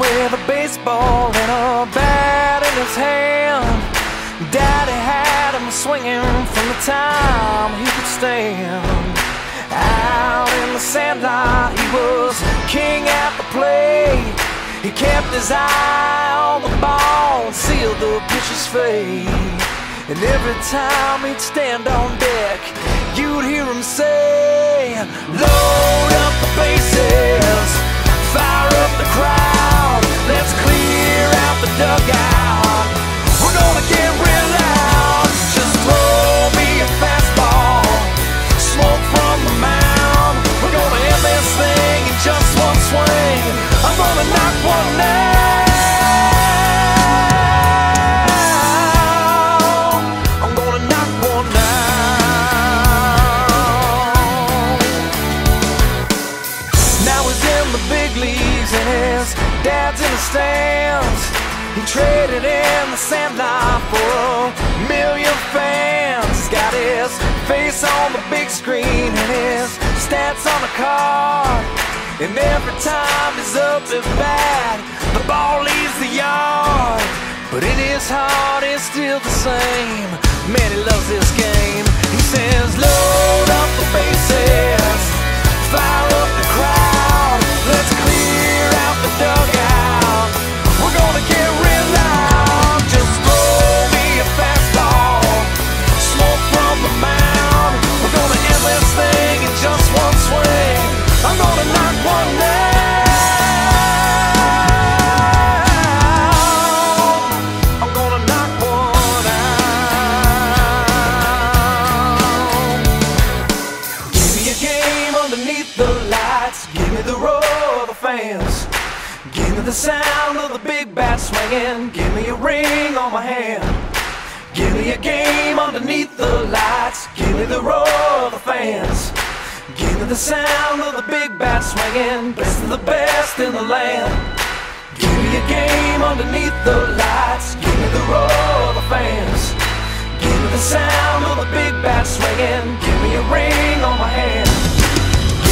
with a baseball and a bat in his hand. Daddy had him swinging from the time he could stand. Out in the sandlot, ah, he was king at the plate. He kept his eye on the ball and sealed the pitcher's fate. And every time he'd stand on deck, you'd hear him say, Load stands. He traded in the sandlot for a million fans. He's got his face on the big screen and his stats on the card. And every time he's up at bat, the ball leaves the yard. But in his heart, it's still the same. Man, he loves this game. Underneath the lights. Give me the roar of the fans. Give me the sound of the big bat swinging. Give me a ring on my hand. Give me a game underneath the lights. Give me the roar of the fans. Give me the sound of the big bat swinging. Best of the best in the land. Give me a game underneath the lights. Give me the roar of the fans. Give me the sound of the big bat swinging. Give